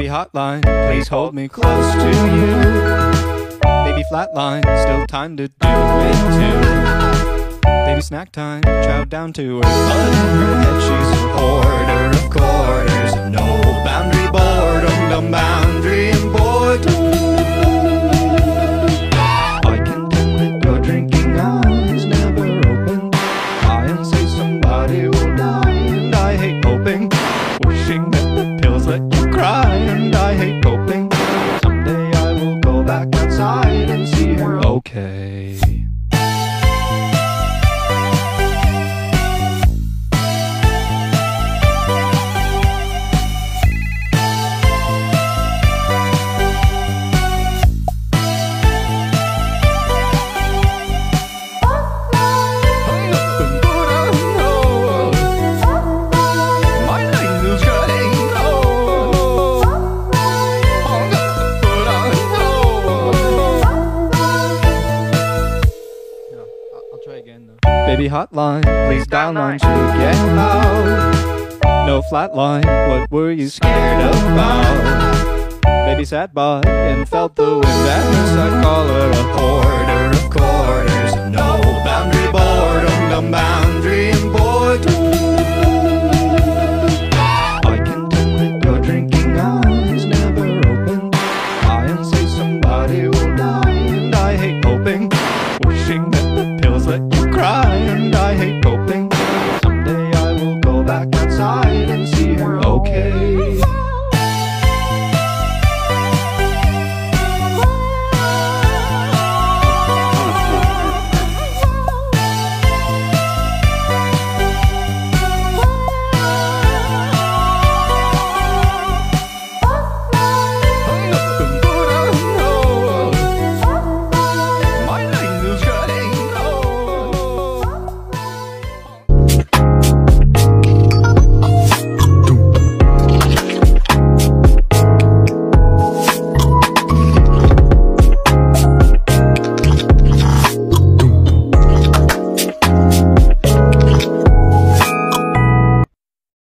baby hotline. Please hold me close to you. Baby flatline, still time to do it too. Baby snack time, chow down to her fun. Her she's a hoarder, of course. Okay. baby hotline. Please dial nine to get out. No flatline. What were you scared about? Baby sat by and felt the wind at her call collar. A quarter of quarters, no boundary boredom, no boundary important. somebody will die.